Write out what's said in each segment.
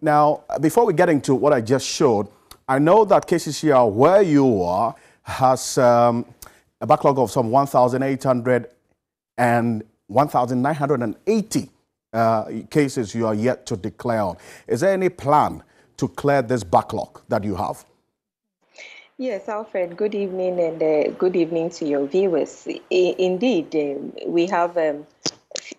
Now, before we get into what I just showed, I know that KCCR, where you are, has um, a backlog of some 1,800 and 1,980 uh, cases you are yet to declare on. Is there any plan to clear this backlog that you have? Yes, Alfred, good evening and uh, good evening to your viewers. I indeed, um, we have um,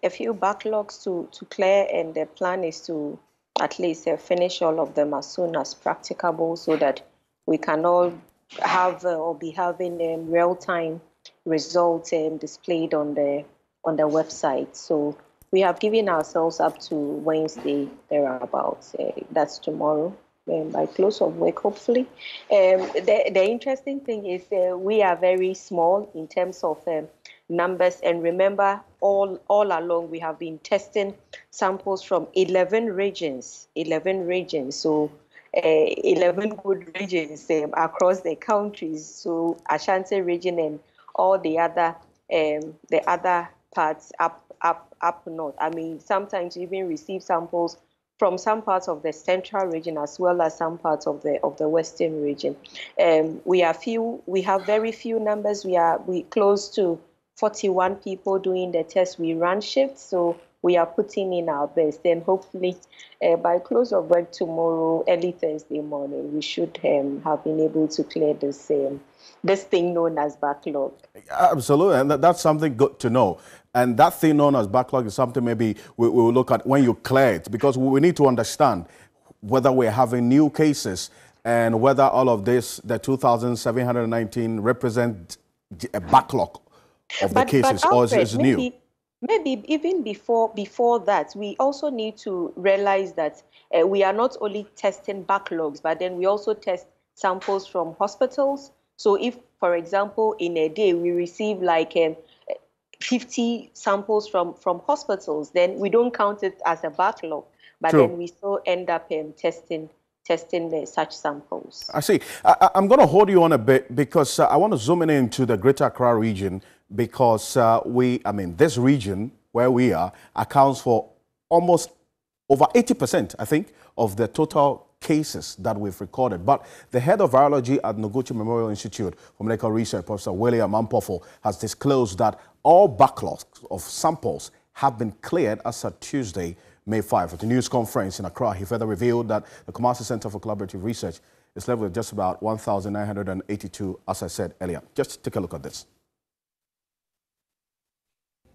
a few backlogs to, to clear, and the plan is to at least uh, finish all of them as soon as practicable so that we can all have uh, or be having um, real time results um, displayed on the on the website. So we have given ourselves up to Wednesday thereabouts. Uh, that's tomorrow. Um, by close of work, hopefully. Um, the, the interesting thing is uh, we are very small in terms of um, numbers. And remember, all, all along, we have been testing samples from 11 regions, 11 regions. So uh, 11 good regions um, across the countries. So Ashanti region and all the other, um, the other parts up up up north. I mean, sometimes you even receive samples from some parts of the central region as well as some parts of the of the western region. Um, we are few. We have very few numbers. We are we close to 41 people doing the test. We run shifts, so we are putting in our best. And hopefully, uh, by close of work tomorrow, early Thursday morning, we should um, have been able to clear this um, this thing known as backlog. Absolutely, and that, that's something good to know. And that thing known as backlog is something maybe we, will look at when you clear it, because we need to understand whether we're having new cases and whether all of this, the 2,719, represent a backlog of but, the cases but Alfred, or is it new. Maybe even before before that, we also need to realize that uh, we are not only testing backlogs, but then we also test samples from hospitals. So if, for example, in a day we receive like um, 50 samples from, from hospitals, then we don't count it as a backlog, but True. then we still end up um, testing testing the, such samples. I see. I, am going to hold you on a bit because uh, I want to zoom in into the Greater Accra region because uh, we, I mean, this region where we are accounts for almost over 80%, I think, of the total cases that we've recorded. But the head of virology at Noguchi Memorial Institute for Medical Research, Professor William Ampofo, has disclosed that all backlogs of samples have been cleared as of Tuesday, May 5. At the news conference in Accra, he further revealed that the Kumasi Center for Collaborative Research is left with just about 1,982, as I said earlier. Just take a look at this.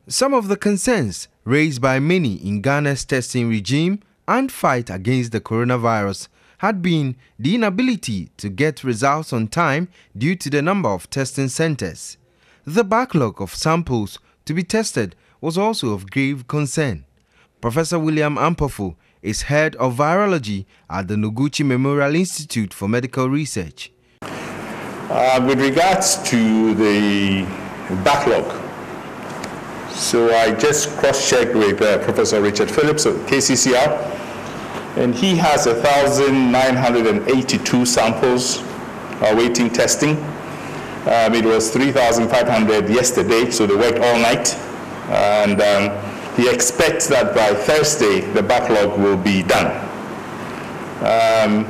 Some of the concerns raised by many in Ghana's testing regime and fight against the coronavirus had been the inability to get results on time due to the number of testing centers. The backlog of samples to be tested was also of grave concern. Professor William Ampofo is head of virology at the Noguchi Memorial Institute for Medical Research. Uh, with regards to the backlog, so I just cross-checked with uh, Professor Richard Phillips of KCCR, and he has 1,982 samples awaiting testing. Um, it was 3,500 yesterday, so they worked all night. And um, he expects that by Thursday, the backlog will be done. Um,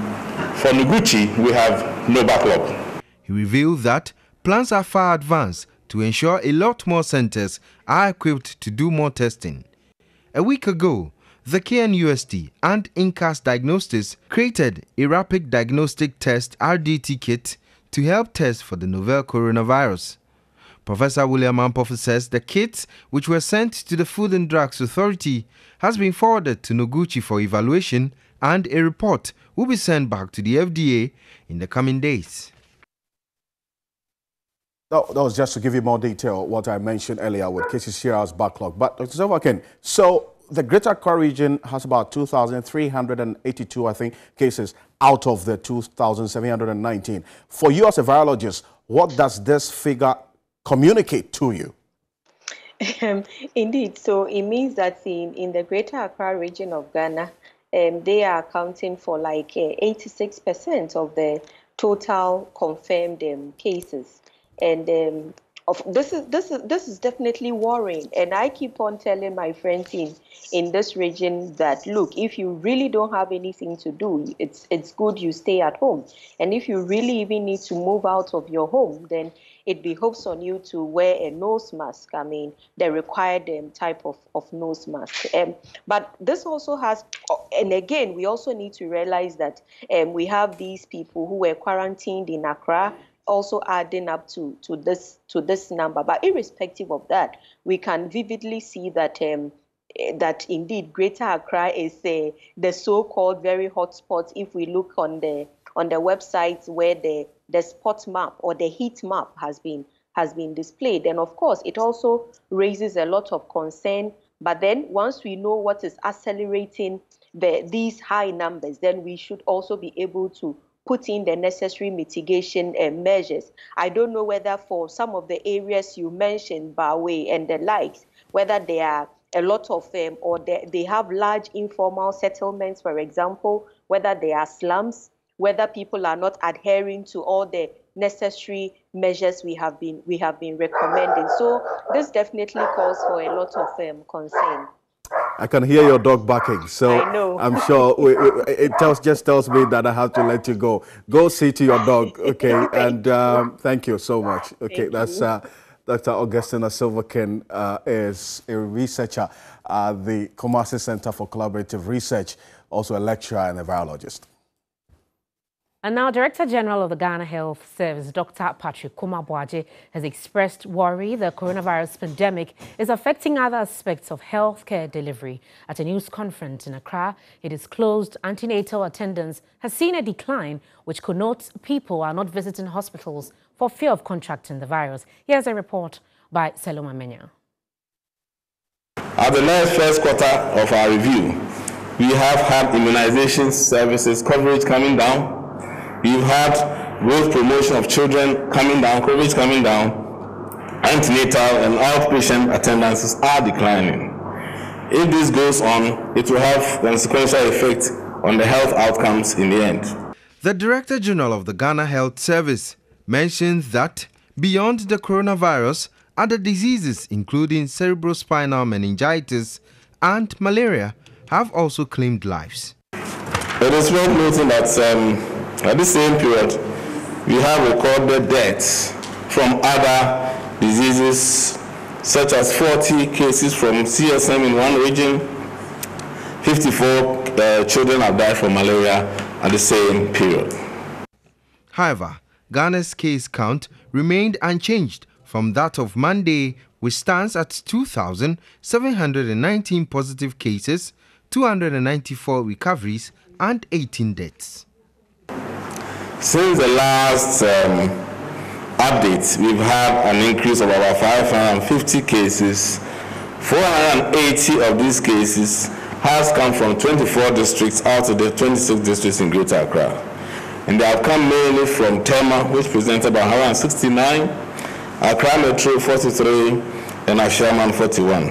for Noguchi, we have no backlog. He revealed that plans are far advanced to ensure a lot more centers are equipped to do more testing. A week ago, the KNUST and INCAS Diagnostics created a rapid diagnostic test RDT kit to help test for the novel coronavirus. Professor William Ampofo says the kits, which were sent to the Food and Drugs Authority, has been forwarded to Noguchi for evaluation and a report will be sent back to the FDA in the coming days. That, that, was just to give you more detail what I mentioned earlier with KCCR's backlog. But Dr. Sylverken, so the Greater Accra region has about 2,382, I think, cases out of the 2,719. For you as a virologist, what does this figure communicate to you? Um, indeed. So it means that in, in the Greater Accra region of Ghana, um, they are accounting for like 86% uh, of the total confirmed um, cases. And um, of this is this is this is definitely worrying. And i keep on telling my friends in in this region that look if you really don't have anything to do it's it's good you stay at home. And if you really even need to move out of your home then it behoves on you to wear a nose mask. I mean the required um, type of, of nose mask. Um, but this also has and again we also need to realize that um, we have these people who were quarantined in accra also adding up to, to this to this number. But irrespective of that, we can vividly see that um, that indeed Greater Accra is uh, the so-called very hot spot. If we look on the on the websites where the the spot map or the heat map has been has been displayed, and of course it also raises a lot of concern. But then once we know what is accelerating the, these high numbers, then we should also be able to put in the necessary mitigation uh, measures. I don't know whether for some of the areas you mentioned, Bawe and the likes, whether there are a lot of them or they, they have large informal settlements, for example, whether they are slums, whether people are not adhering to all the necessary measures we have been we have been recommending. So this definitely calls for a lot of um, concern. I can hear your dog barking, so I'm sure we, we, it tells just tells me that I have to let you go. Go see to your dog, okay? and um, thank you so much. Okay, thank that's uh, Dr. Augustina Sylverken uh, is a researcher at the Kumasi Center for Collaborative Research, also a lecturer and a biologist. And now, Director General of the Ghana Health Service, Dr. Patrick Kuma-Aboagye, has expressed worry the coronavirus pandemic is affecting other aspects of healthcare delivery. At a news conference in Accra, it disclosed antenatal attendance has seen a decline, which connotes people are not visiting hospitals for fear of contracting the virus. Here's a report by Seloma Menya. At the last first quarter of our review, we have had immunization services coverage coming down You've had growth promotion of children coming down, COVID coming down, antenatal and outpatient attendances are declining. If this goes on, it will have a consequential effect on the health outcomes in the end. The Director General of the Ghana Health Service mentions that beyond the coronavirus, other diseases including cerebrospinal meningitis and malaria have also claimed lives. It is worth noting that um, at the same period, we have recorded deaths from other diseases, such as 40 cases from CSM in one region, 54 uh, children have died from malaria at the same period. However, Ghana's case count remained unchanged from that of Monday, which stands at 2,719 positive cases, 294 recoveries, and 18 deaths. Since the last um, update, we've had an increase of about 550 cases. 480 of these cases has come from 24 districts out of the 26 districts in Greater Accra. And they have come mainly from Tema, which presented about 169, Accra Metro 43, and Ashaiman 41.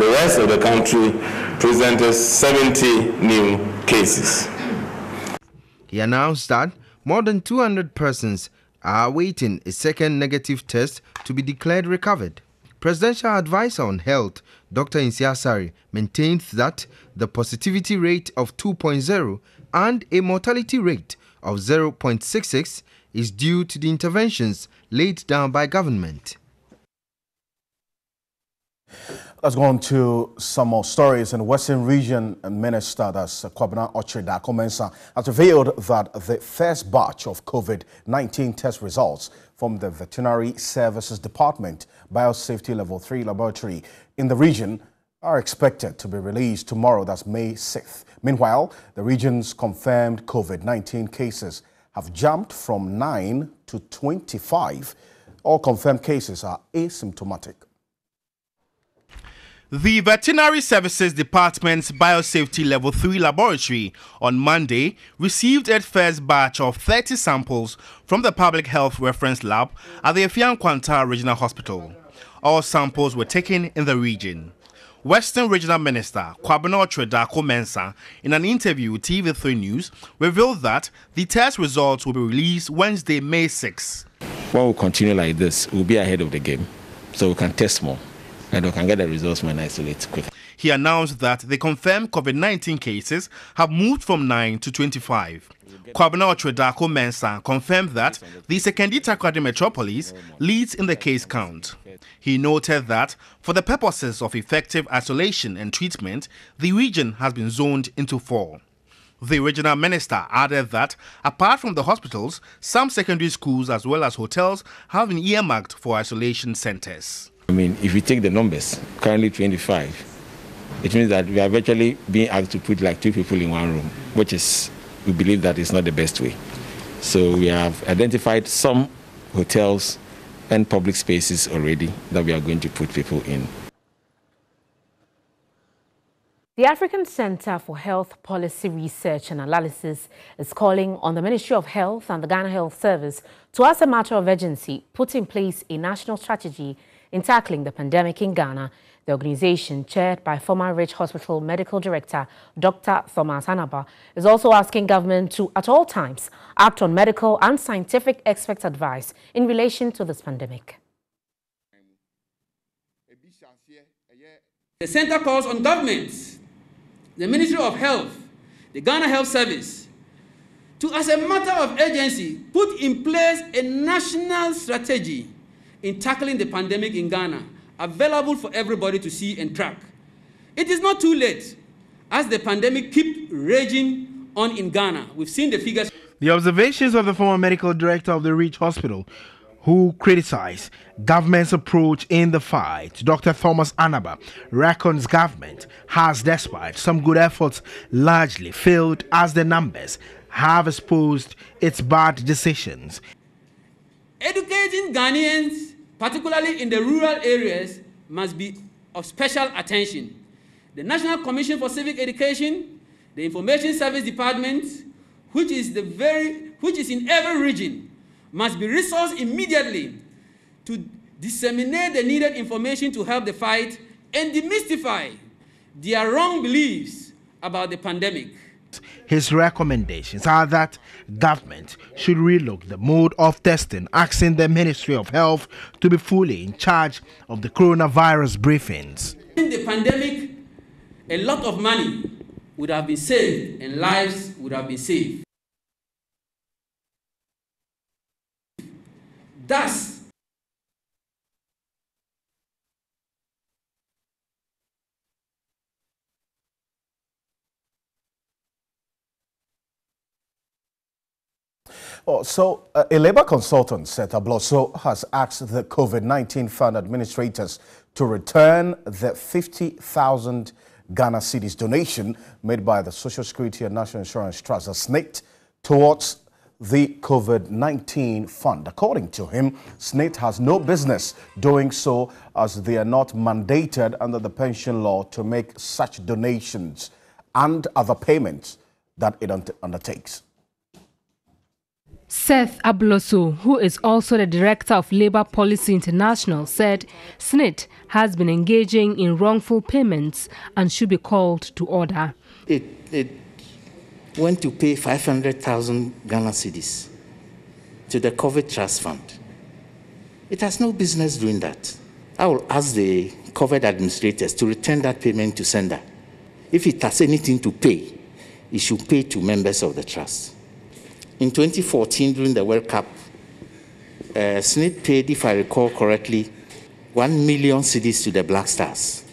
The rest of the country presented 70 new cases. He announced that more than 200 persons are awaiting a second negative test to be declared recovered. Presidential advisor on health, Dr. Nsiah-Asare, maintains that the positivity rate of 2.0 and a mortality rate of 0.66 is due to the interventions laid down by government. Let's go on to some more stories. In the Western Region Minister, that's uh, Kwabena Okyere Darko Mensah, has revealed that the first batch of COVID-19 test results from the Veterinary Services Department Biosafety Level 3 laboratory in the region are expected to be released tomorrow, that's May 6th. Meanwhile, the region's confirmed COVID-19 cases have jumped from 9 to 25. All confirmed cases are asymptomatic. The Veterinary Services Department's Biosafety Level 3 laboratory on Monday received its first batch of 30 samples from the Public Health Reference Lab at the Effia Nkwanta Regional Hospital. All samples were taken in the region. Western Regional Minister Kwabena Okyere Darko Mensah, in an interview with TV3 News, revealed that the test results will be released Wednesday, May 6. when we continue like this, we'll be ahead of the game. So we can test more and we can get the results and isolate quicker. He announced that the confirmed COVID 19 cases have moved from 9 to 25. Kwabena Okyere Darko Mensah confirmed that the Sekondi Takoradi metropolis leads in the case count. He noted that for the purposes of effective isolation and treatment, the region has been zoned into four. The regional minister added that apart from the hospitals, some secondary schools as well as hotels have been earmarked for isolation centers. I mean, if you take the numbers, currently 25, it means that we are virtually being asked to put like two people in one room, which is, we believe that is not the best way. So we have identified some hotels and public spaces already that we are going to put people in. The African Center for Health Policy Research and Analysis is calling on the Ministry of Health and the Ghana Health Service to, as a matter of urgency, put in place a national strategy in tackling the pandemic in Ghana. The organization, chaired by former Ridge Hospital Medical Director Dr. Thomas Anaba, is also asking government to, at all times, act on medical and scientific expert advice in relation to this pandemic. The center calls on governments the Ministry of Health, the Ghana Health Service, to, as a matter of urgency, put in place a national strategy in tackling the pandemic in Ghana, available for everybody to see and track. It is not too late as the pandemic keeps raging on in Ghana. We've seen the figures. The observations of the former medical director of the Ridge Hospital who criticized government's approach in the fight. Dr. Thomas Anaba reckons government has, despite some good efforts, largely failed as the numbers have exposed its bad decisions. Educating Ghanaians, particularly in the rural areas, must be of special attention. The National Commission for Civic Education, the Information Service Department, which is, the very, which is in every region, must be resourced immediately to disseminate the needed information to help the fight and demystify their wrong beliefs about the pandemic. His recommendations are that government should relook the mode of testing, asking the Ministry of Health to be fully in charge of the coronavirus briefings. In the pandemic, a lot of money would have been saved and lives would have been saved. Thus, Oh, so, uh, a labor consultant, Seth Abloso, has asked the COVID-19 fund administrators to return the 50,000 Ghana cedis donation made by the Social Security and National Insurance Trust, the SSNIT, towards the COVID-19 fund. According to him, SSNIT has no business doing so as they are not mandated under the pension law to make such donations and other payments that it undertakes. Seth Abloso, who is also the director of Labour Policy International, said SSNIT has been engaging in wrongful payments and should be called to order. It, it went to pay 500,000 Ghana cedis to the COVID Trust Fund. It has no business doing that. I will ask the COVID administrators to return that payment to sender. If it has anything to pay, it should pay to members of the trust. In 2014, during the World Cup, uh, SSNIT paid, if I recall correctly, 1 million cedis to the Black Stars.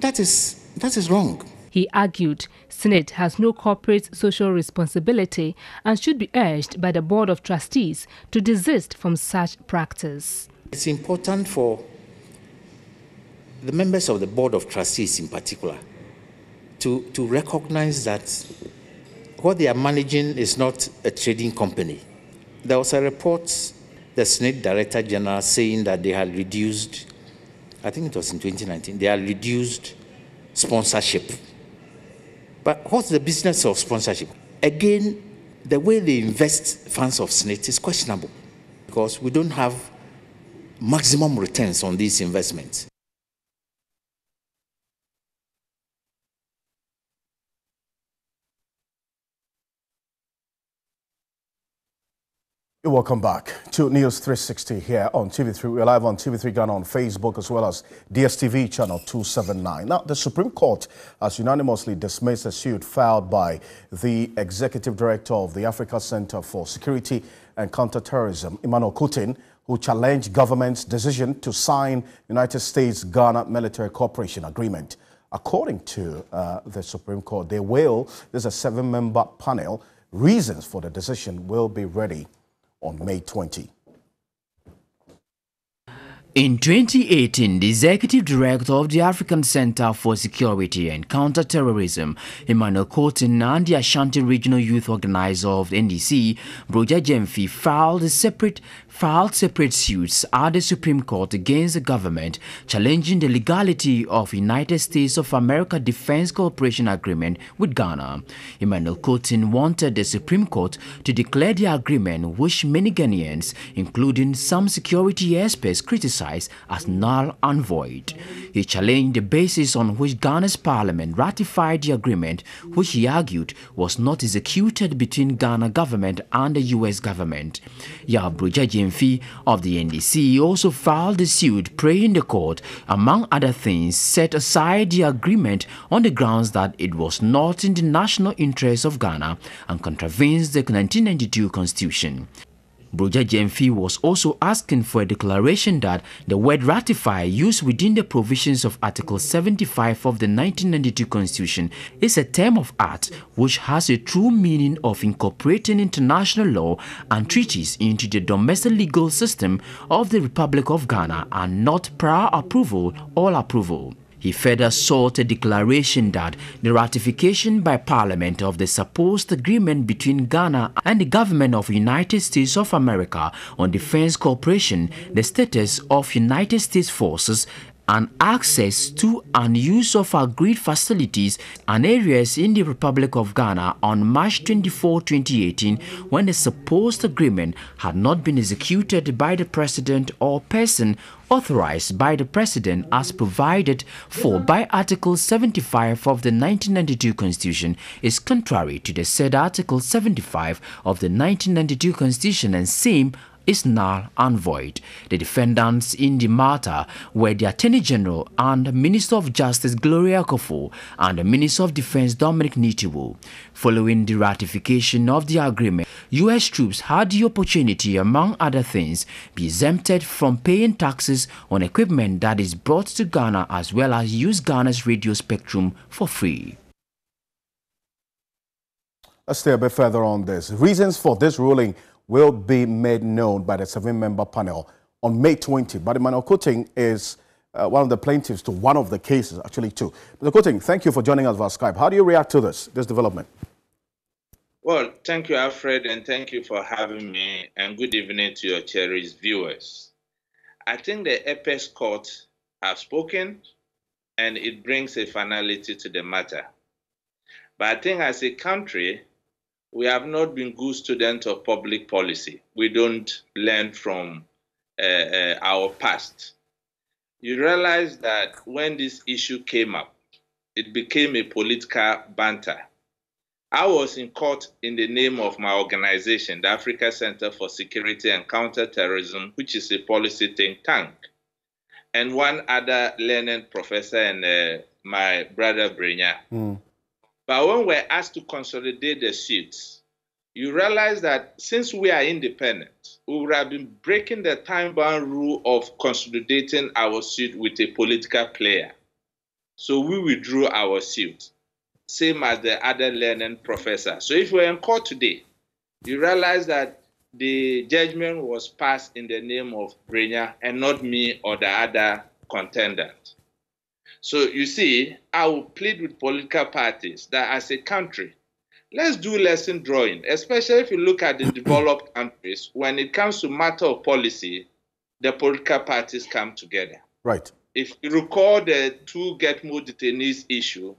That is, that is wrong. He argued SSNIT has no corporate social responsibility and should be urged by the Board of Trustees to desist from such practice. It's important for the members of the Board of Trustees in particular to, to recognize that what they are managing is not a trading company. There was a report, the SSNIT Director General saying that they had reduced, I think it was in 2019, they had reduced sponsorship but what's the business of sponsorship? Again, the way they invest funds of SSNIT is questionable because we don't have maximum returns on these investments. Welcome back to News 360 here on TV3. We're live on TV3 Ghana on Facebook as well as DSTV channel 279. Now, the Supreme Court has unanimously dismissed a suit filed by the Executive Director of the Africa Center for Security and Counterterrorism, Emmanuel Kotin, who challenged government's decision to sign United States-Ghana Military Cooperation Agreement. According to uh, the Supreme Court, they will, there's a seven-member panel, reasons for the decision will be ready on May 20. In 2018, the executive director of the African Center for Security and Counterterrorism, Emmanuel Kotin, and the Ashanti Regional Youth Organizer of the NDC, Brogya Genfi, filed a separate filed separate suits at the Supreme Court against the government, challenging the legality of United States of America Defense Cooperation Agreement with Ghana. Emmanuel Kotin wanted the Supreme Court to declare the agreement, which many Ghanaians, including some security experts, criticized as null and void. He challenged the basis on which Ghana's parliament ratified the agreement, which he argued was not executed between Ghana government and the U.S. government. Yabruja Genfi of the NDC also filed a suit praying the court, among other things, set aside the agreement on the grounds that it was not in the national interest of Ghana and contravenes the 1992 constitution. Brogya Genfi was also asking for a declaration that the word ratify used within the provisions of Article 75 of the 1992 Constitution is a term of art which has a true meaning of incorporating international law and treaties into the domestic legal system of the Republic of Ghana and not prior approval or approval. He further sought a declaration that the ratification by Parliament of the supposed agreement between Ghana and the government of United States of America on defense cooperation, the status of United States forces and access to and use of agreed facilities and areas in the Republic of Ghana on March 24, 2018 when the supposed agreement had not been executed by the President or person authorized by the President as provided for by Article 75 of the 1992 Constitution is contrary to the said Article 75 of the 1992 Constitution and same is null and void. The defendants in the matter were the Attorney General and Minister of Justice Gloria Akuffo and the Minister of Defense Dominic Nitiwul. Following the ratification of the agreement, U.S. troops had the opportunity, among other things, be exempted from paying taxes on equipment that is brought to Ghana as well as use Ghana's radio spectrum for free. Let's stay a bit further on this. Reasons for this ruling will be made known by the seven-member panel on May 20. But Emmanuel Kotin is uh, one of the plaintiffs to one of the cases, actually two. Mr. Kotin, thank you for joining us via Skype. How do you react to this, this development? Well, thank you, Alfred, and thank you for having me, and good evening to your cherished viewers. I think the Apex Court have spoken, and it brings a finality to the matter. But I think as a country, we have not been good students of public policy. We don't learn from uh, uh, our past. You realize that when this issue came up, it became a political banter. I was in court in the name of my organization, the Africa Center for Security and Counterterrorism, which is a policy think tank, and one other learned professor and uh, my brother Brenya. Mm. But when we're asked to consolidate the suits, you realize that since we are independent, we would have been breaking the time bound rule of consolidating our suit with a political player. So we withdrew our suit, same as the other learned professor. So if we're in court today, you realize that the judgment was passed in the name of Brenya and not me or the other contendant. So you see, I will plead with political parties that as a country, let's do lesson drawing, especially if you look at the developed countries. When it comes to matter of policy, the political parties come together. Right. If you recall the two Gitmo detainees issue,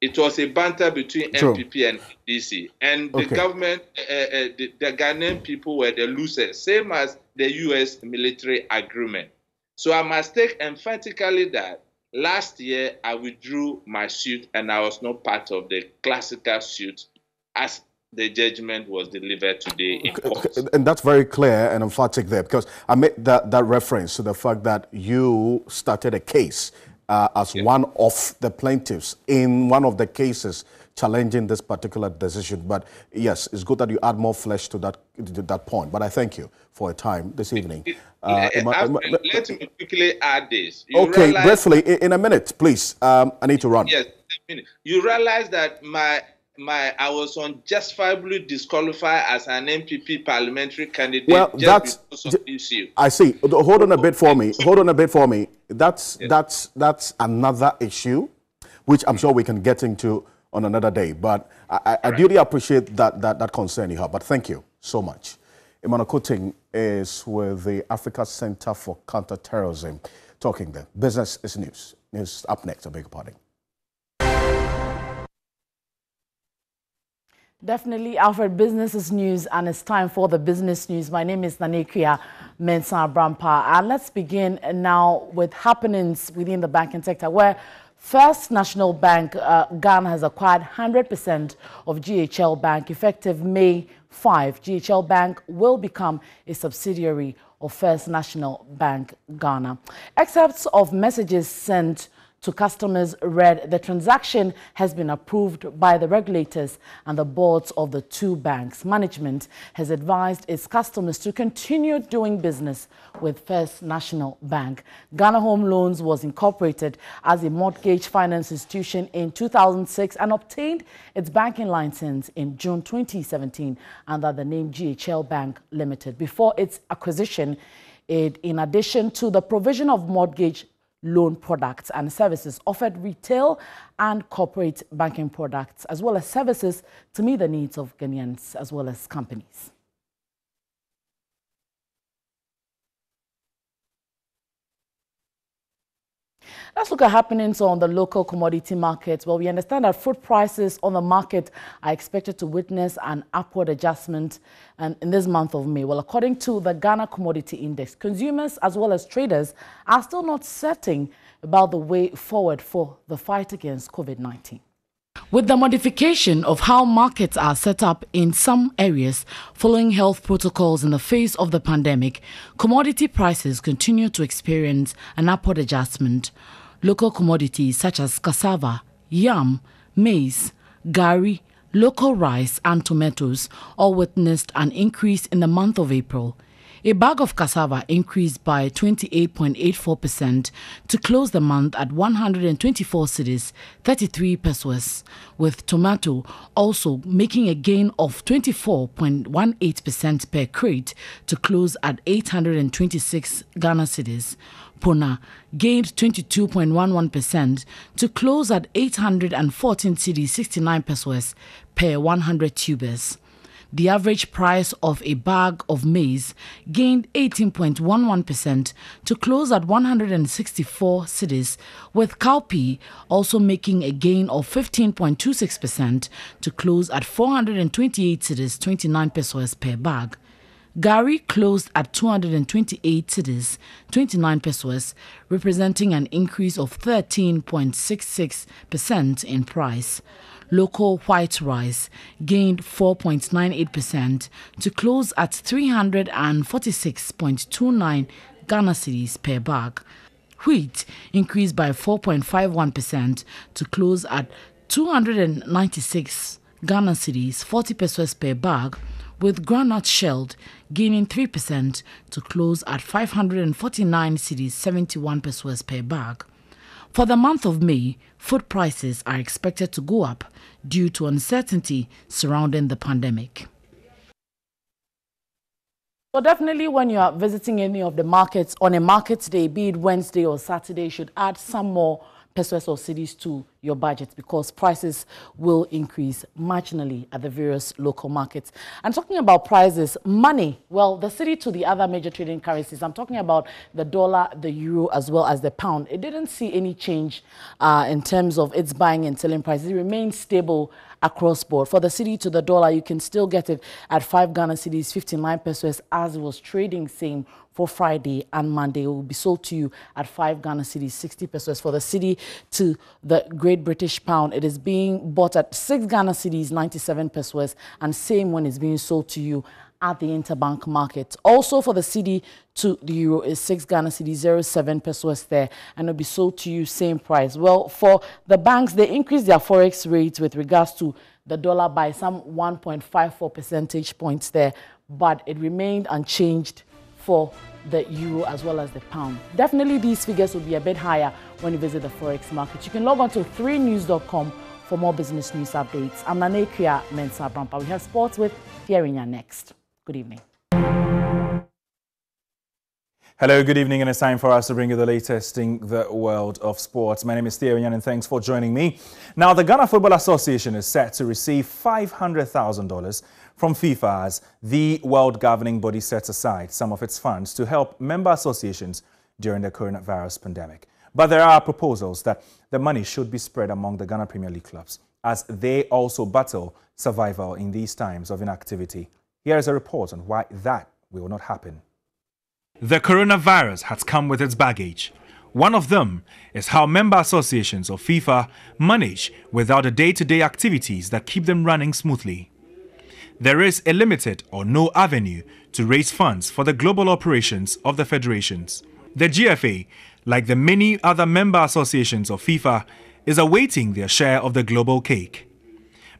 it was a banter between True. NPP and DC, and the okay. government, uh, uh, the, the Ghanaian people were the losers, same as the U.S. military agreement. So I must take emphatically that last year I withdrew my suit and I was not part of the classical suit as the judgment was delivered today in court. And that's very clear and emphatic there because I made that, that reference to the fact that you started a case uh, as yeah. one of the plaintiffs in one of the cases challenging this particular decision. But yes, it's good that you add more flesh to that to that point. But I thank you for your time this evening. Uh, let me quickly add this. You okay, briefly, in a minute, please. Um, I need to run. Yes, you realize that my my I was unjustifiably disqualified as an NPP parliamentary candidate well, that's, I see. Hold on a bit for me. Hold on a bit for me. That's yes. that's that's another issue, which I'm mm. sure we can get into on another day. But I, I really appreciate that, that, that concern you have. But thank you so much. Emmanuel Kotin is with the Africa Center for Counterterrorism talking there. Business is news. News up next. I beg your pardon. Definitely, Alfred, business is news, and it's time for the business news. My name is Nanekia Mensah Brampa, and let's begin now with happenings within the banking sector, where First National Bank uh, Ghana has acquired 100% of GHL Bank effective May 5. GHL Bank will become a subsidiary of First National Bank Ghana. Excerpts of messages sent to customers read the transaction has been approved by the regulators and the boards of the two banks. Management has advised its customers to continue doing business with First National Bank. Ghana Home Loans was incorporated as a mortgage finance institution in 2006 and obtained its banking license in June 2017 under the name GHL Bank Limited. Before its acquisition, it, in addition to the provision of mortgage loan products and services offered retail and corporate banking products as well as services to meet the needs of Ghanaians as well as companies. Let's look at happenings on the local commodity markets. Well, we understand that food prices on the market are expected to witness an upward adjustment and in this month of May. Well, according to the Ghana Commodity Index, consumers as well as traders are still not certain about the way forward for the fight against COVID-19. With the modification of how markets are set up in some areas following health protocols in the face of the pandemic, commodity prices continue to experience an upward adjustment. Local commodities such as cassava, yam, maize, gari, local rice, and tomatoes all witnessed an increase in the month of April. A bag of cassava increased by 28.84% to close the month at 124 cedis, 33 pesos, with tomato also making a gain of 24.18% per crate to close at 826 Ghana cedis. Puna gained 22.11% to close at 814 cedis 69 pesos per 100 tubers. The average price of a bag of maize gained 18.11% to close at 164 cedis, with cowpea also making a gain of 15.26% to close at 428 cedis 29 pesos per bag. Gari closed at 228 cedis, 29 pesos, representing an increase of 13.66% in price. Local white rice gained 4.98% to close at 346.29 Ghana cedis per bag. Wheat increased by 4.51% to close at 296 Ghana cedis, 40 pesos per bag with groundnut shelled gaining 3% to close at 549 cedis 71 pesos per bag. For the month of May, food prices are expected to go up due to uncertainty surrounding the pandemic. So definitely when you are visiting any of the markets on a market day, be it Wednesday or Saturday, you should add some more pesos or cedis to your budget because prices will increase marginally at the various local markets. And talking about prices, money, well, the cedi to the other major trading currencies, I'm talking about the dollar, the euro, as well as the pound. It didn't see any change uh, in terms of its buying and selling prices. It remained stable across board. For the cedi to the dollar, you can still get it at 5 Ghana cedis, 59 pesos, as it was trading same for Friday and Monday. It will be sold to you at 5 Ghana cedis, 60 pesos. For the cedi to the Great British pound, it is being bought at 6 Ghana cedis, 97 pesos, and same when it's being sold to you at the interbank market. Also for the cedi to the euro is 6 Ghana cedi 07 pesos there and it'll be sold to you same price. Well, for the banks, they increased their forex rates with regards to the dollar by some 1.54 percentage points there, but it remained unchanged for the euro as well as the pound. Definitely these figures will be a bit higher when you visit the forex market. You can log on to 3news.com for more business news updates. I'm Nanekria Mensa Brampa. We have sports with Thierry next. Good evening. Hello, good evening, and it's time for us to bring you the latest in the world of sports. My name is Theo Yan, and thanks for joining me. Now, the Ghana Football Association is set to receive $500,000 from FIFA as the world governing body sets aside some of its funds to help member associations during the coronavirus pandemic. But there are proposals that the money should be spread among the Ghana Premier League clubs as they also battle survival in these times of inactivity. Here is a report on why that will not happen. The coronavirus has come with its baggage. One of them is how member associations of FIFA manage without the day to day activities that keep them running smoothly. There is a limited or no avenue to raise funds for the global operations of the federations. The GFA, like the many other member associations of FIFA, is awaiting their share of the global cake.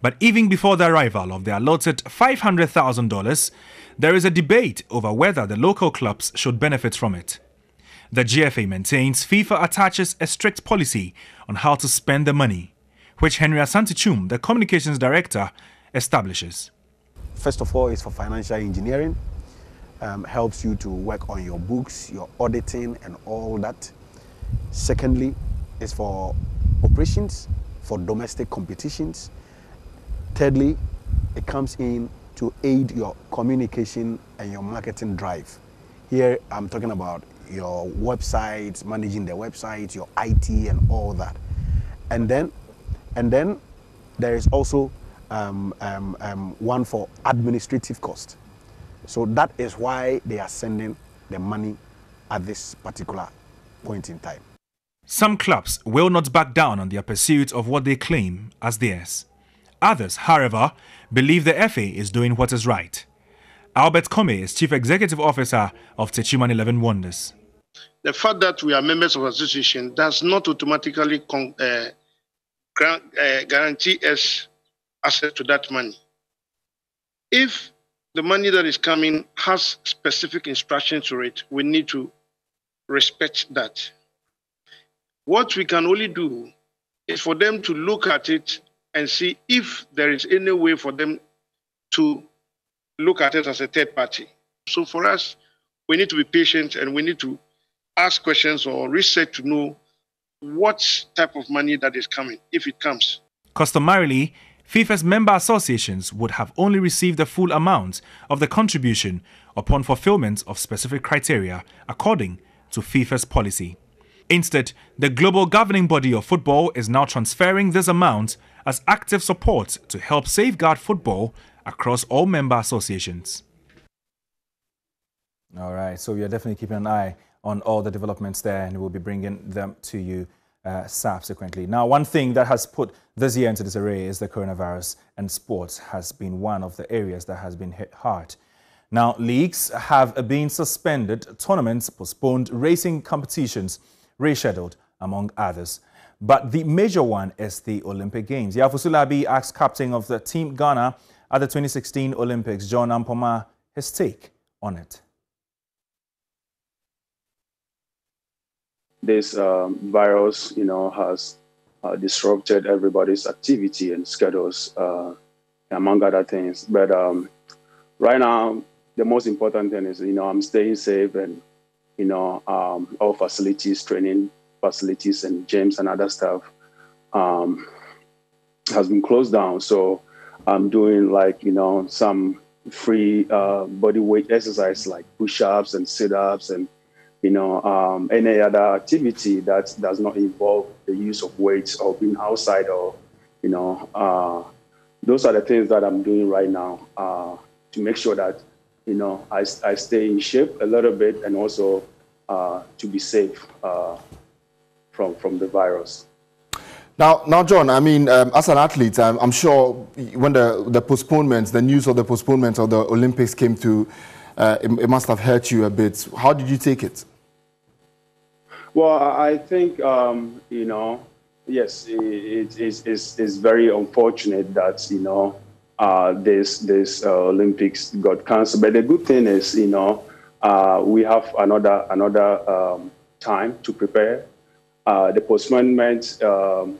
But even before the arrival of the allotted $500,000, there is a debate over whether the local clubs should benefit from it. The GFA maintains FIFA attaches a strict policy on how to spend the money, which Henry Asante Twum, the communications director, establishes. First of all, it's for financial engineering, um, helps you to work on your books, your auditing, and all that. Secondly, it's for operations, for domestic competitions, Thirdly, it comes in to aid your communication and your marketing drive. Here, I'm talking about your websites, managing the websites, your IT, and all that. And then, and then there is also um, um, um, one for administrative cost. So that is why they are sending the money at this particular point in time. Some clubs will not back down on their pursuit of what they claim as theirs. Others, however, believe the FA is doing what is right. Albert Kome is Chief Executive Officer of Techiman 11 Wonders. The fact that we are members of association does not automatically con- uh, uh, guarantee us access to that money. If the money that is coming has specific instructions to it, we need to respect that. What we can only do is for them to look at it and see if there is any way for them to look at it as a third party. So for us, we need to be patient and we need to ask questions or research to know what type of money that is coming, if it comes. Customarily, FIFA's member associations would have only received the full amount of the contribution upon fulfillment of specific criteria according to FIFA's policy. Instead, the global governing body of football is now transferring this amount as active support to help safeguard football across all member associations. All right, so we are definitely keeping an eye on all the developments there and we'll be bringing them to you uh, subsequently. Now, one thing that has put this year into disarray is the coronavirus, and sports has been one of the areas that has been hit hard. Now, leagues have been suspended, tournaments postponed, racing competitions rescheduled, among others. But the major one is the Olympic Games. Yafusulabi asked captain of the Team Ghana at the 2016 Olympics, John Ampoma, his take on it. This um, virus, you know, has uh, disrupted everybody's activity and schedules, uh, among other things. But um, right now, the most important thing is, you know, I'm staying safe and, you know, um, all facilities, training facilities and gyms and other stuff um, has been closed down. So I'm doing like, you know, some free uh, body weight exercise like push-ups and sit-ups and, you know, um, any other activity that does not involve the use of weights or being outside or, you know, uh, those are the things that I'm doing right now uh, to make sure that, you know, I, I stay in shape a little bit and also uh, to be safe uh, from, from the virus. Now, now, John. I mean, um, as an athlete, I'm, I'm, sure when the the postponements, the news of the postponements of the Olympics came to, uh, it, it, must have hurt you a bit. How did you take it? Well, I think um, you know, yes, it is it, it's very unfortunate that you know uh, this this uh, Olympics got cancelled. But the good thing is, you know, uh, we have another another um, time to prepare. Uh, the postponement. Um,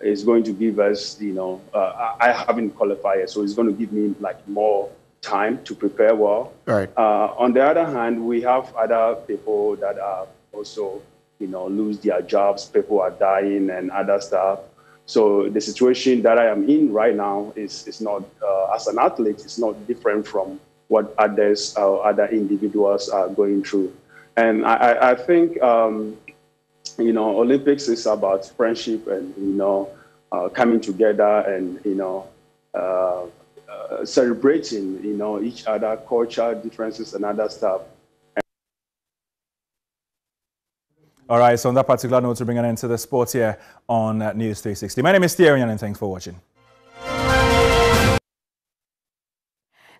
is going to give us, you know, uh, I haven't qualified so it's going to give me like more time to prepare well. Right. Uh, on the other hand, we have other people that are also, you know, lose their jobs. People are dying and other stuff. So the situation that I am in right now is is not, uh, as an athlete, it's not different from what others, uh, other individuals are going through. And I, I think um, you know, Olympics is about friendship and, you know, uh, coming together and, you know, uh, uh, celebrating, you know, each other culture differences and other stuff. All right, so on that particular note, to bring an end to the sports here on News 360. My name is Thierry and thanks for watching.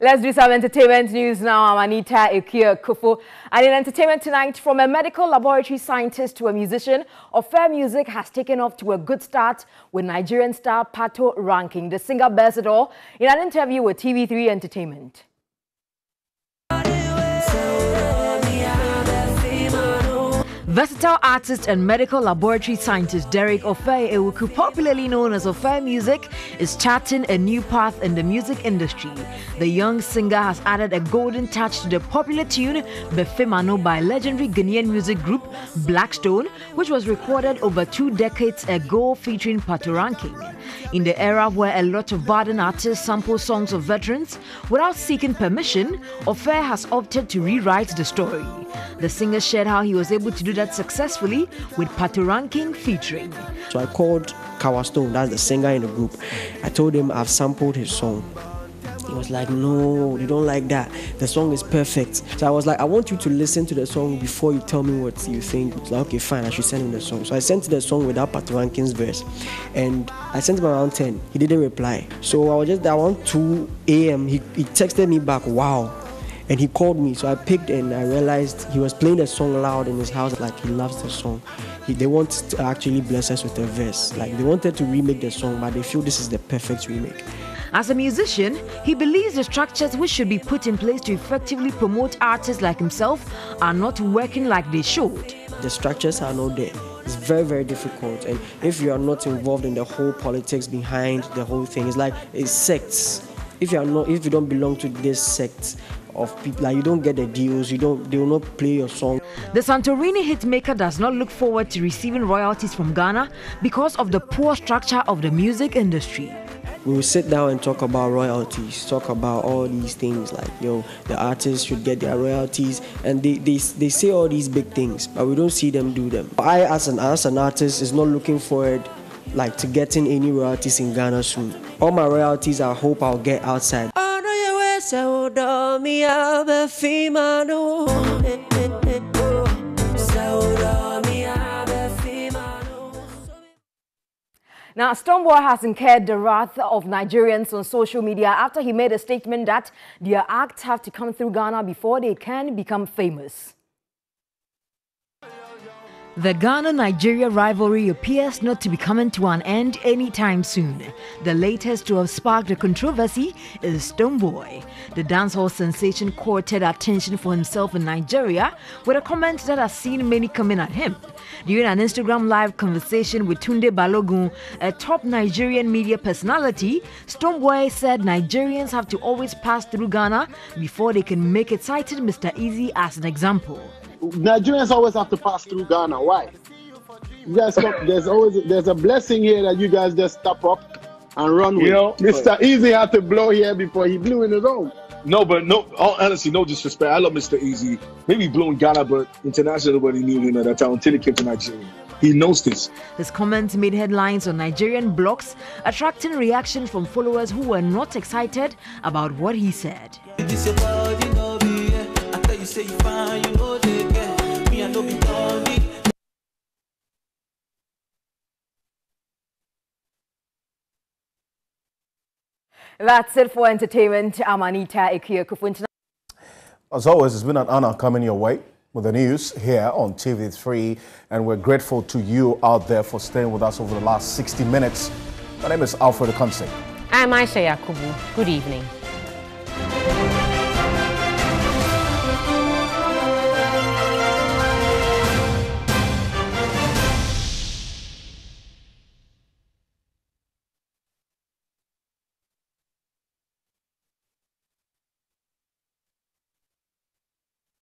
Let's do some entertainment news now. I'm Anita Akua Akuffo. And in entertainment tonight, from a medical laboratory scientist to a musician, Ofei Music has taken off to a good start with Nigerian star Patoranking. The singer bears it all in an interview with TV3 Entertainment. Versatile artist and medical laboratory scientist Derek Ofei Ewuku, popularly known as Ofei Music, is charting a new path in the music industry. The young singer has added a golden touch to the popular tune Befemano by legendary Ghanaian music group Blackstone, which was recorded over two decades ago featuring Patoranking. In the era where a lot of modern artists sample songs of veterans without seeking permission, Ofei has opted to rewrite the story. The singer shared how he was able to do that successfully with Patoranking featuring. So I called Kawastone, that's the singer in the group. I told him I've sampled his song. He was like, No, you don't like that. The song is perfect. So I was like, I want you to listen to the song before you tell me what you think. Like, Okay, fine, I should send him the song. So I sent the song without Patoranking's verse. And I sent him around 10. He didn't reply. So I was just around 2 a.m. He, he texted me back, Wow, and he called me so i picked and i realized he was playing the song loud in his house like he loves the song he, they want to actually bless us with a verse like they wanted to remake the song but they feel this is the perfect remake as a musician, he believes the structures which should be put in place to effectively promote artists like himself are not working like they should. The structures are not there. It's very, very difficult. And if you are not involved in the whole politics behind the whole thing, it's like it's sects. If you are not, if you don't belong to this sect, of people like you don't get the deals you don't they will not play your song the santorini hitmaker does not look forward to receiving royalties from ghana because of the poor structure of the music industry we will sit down and talk about royalties, talk about all these things like, yo, the artists should get their royalties. And they, they, they say all these big things, but we don't see them do them. I, as an, as an artist, is not looking forward like to getting any royalties in Ghana soon. All my royalties, I hope I'll get outside. Now, Stonebwoy has incurred the wrath of Nigerians on social media after he made a statement that their acts have to come through Ghana before they can become famous. The Ghana Nigeria rivalry appears not to be coming to an end anytime soon. The latest to have sparked a controversy is Stonebwoy. The dancehall sensation courted attention for himself in Nigeria with a comment that has seen many coming at him. During an Instagram live conversation with Tunde Balogun, a top Nigerian media personality, Stonebwoy said Nigerians have to always pass through Ghana before they can make it, cited Mr. Eazi as an example. Nigerians always have to pass through Ghana. Why? You guys, come, there's always there's a blessing here that you guys just step up and run with. You know, Mr. Eazi had to blow here before he blew in his own. No, but no, honestly, no disrespect. I love Mr. Eazi. Maybe blew in Ghana, but internationally, nobody knew him at that time until he came to Nigeria. He knows this. His comments made headlines on Nigerian blogs, attracting reaction from followers who were not excited about what he said. That's it for entertainment. I'm Anita Akua As always, it's been an honor coming your way with the news here on TV3, and we're grateful to you out there for staying with us over the last 60 minutes. My name is Alfred Ocansey. I'm Aisha Yakubu. Good evening.